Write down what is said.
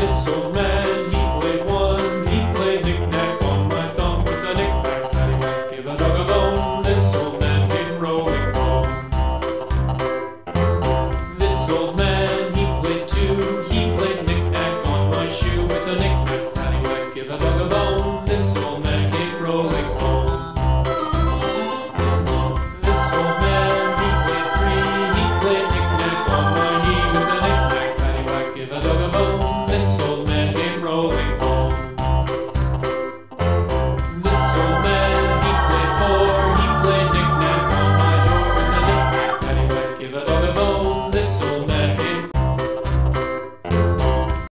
practice